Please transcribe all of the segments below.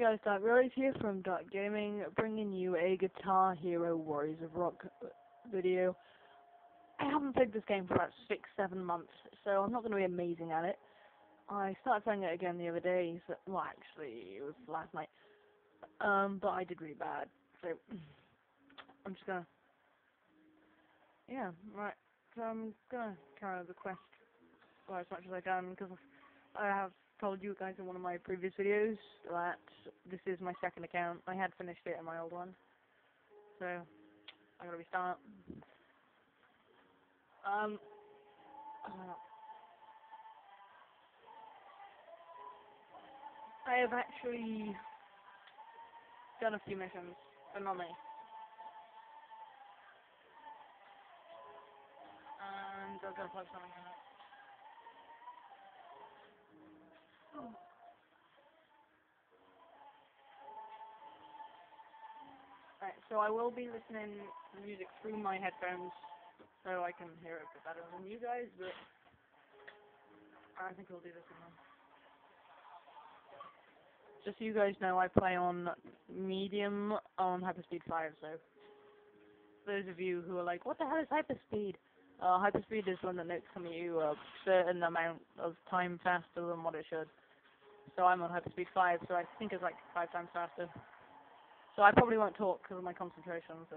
Hey guys, Dark Rose here from Dark Gaming, bringing you a Guitar Hero Warriors of Rock video. I haven't played this game for about six, seven months, so I'm not going to be amazing at it. I started playing it again the other day, so, well actually, it was last night, um, but I did really bad, so I'm just gonna, yeah, right, so I'm gonna carry out the quest well, as much as I can, because I have told you guys in one of my previous videos that this is my second account. I had finished it in my old one. So, I gotta restart. Um, I have actually done a few missions, but not many. And got to plug something in it. Right, so I will be listening to music through my headphones so I can hear it a bit better than you guys, but I think we'll do this one. Just so you guys know, I play on medium on Hyperspeed 5, so those of you who are like, what the hell is Hyperspeed? Uh, hyperspeed is when the notes come at you a certain amount of time faster than what it should. So I'm on hyperspeed 5, so I think it's like 5 times faster. So I probably won't talk because of my concentration, so...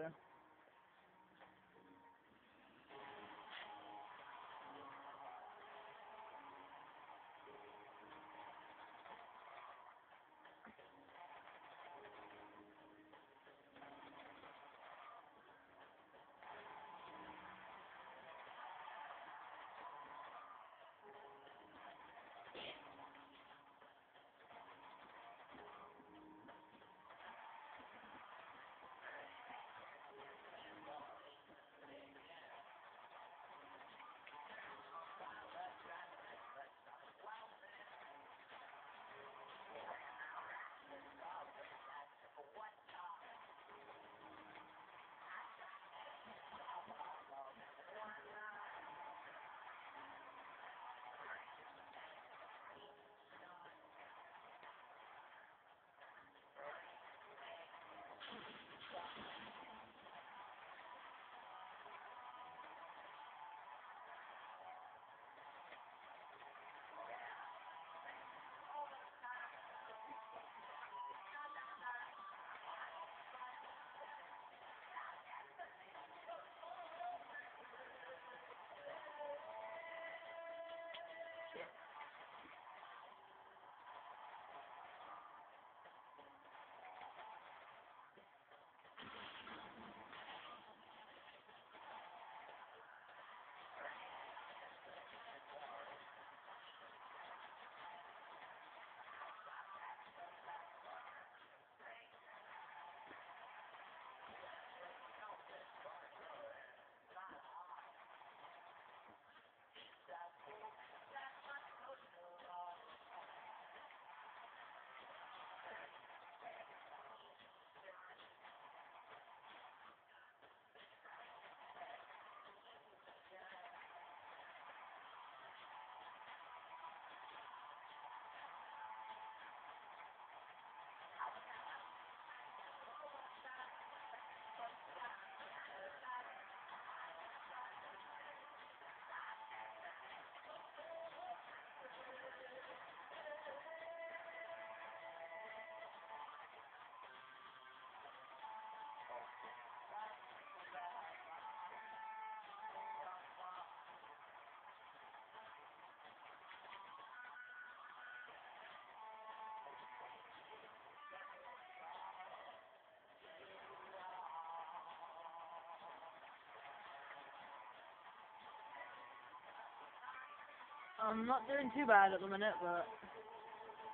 I'm not doing too bad at the minute, but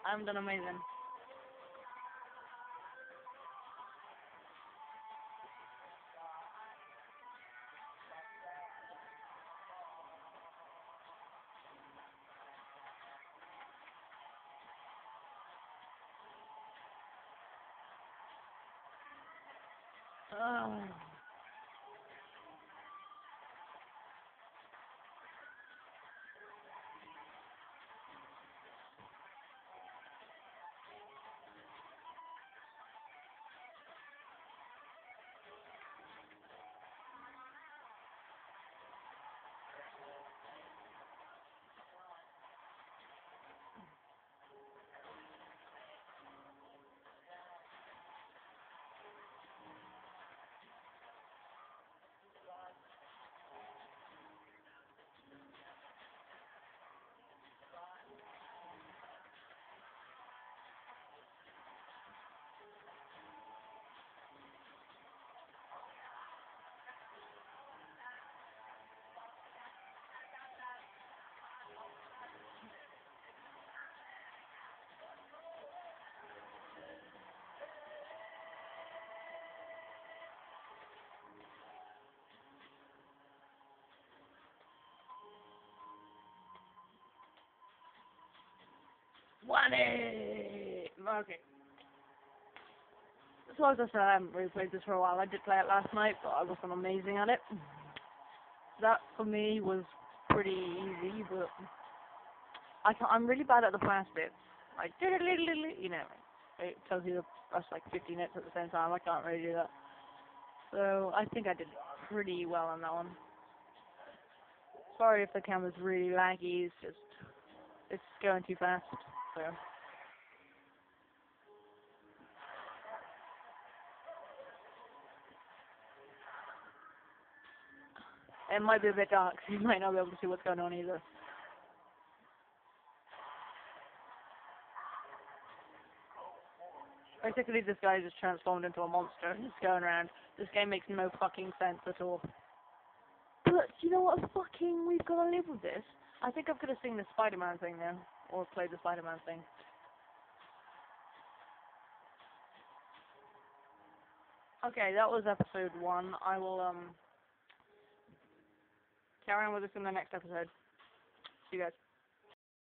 I'm done amazing. Oh. 20! Okay. So as I said, I haven't um, really played this for a while. I did play it last night, but I wasn't amazing at it. That, for me, was pretty easy, but I can't, I'm really bad at the fast bits. Like, you know, it tells you to press like 50 notes at the same time. I can't really do that. So, I think I did pretty well on that one. Sorry if the camera's really laggy, it's just, it's going too fast, It might be a bit dark, so you might not be able to see what's going on either. Basically, this guy just transformed into a monster and is going around. This game makes no fucking sense at all. But, you know what, fucking, we've got to live with this. I think I'm going to sing the Spider-Man thing now, or play the Spider-Man thing. Okay, that was episode one. I will, um, carry on with this in the next episode. See you guys.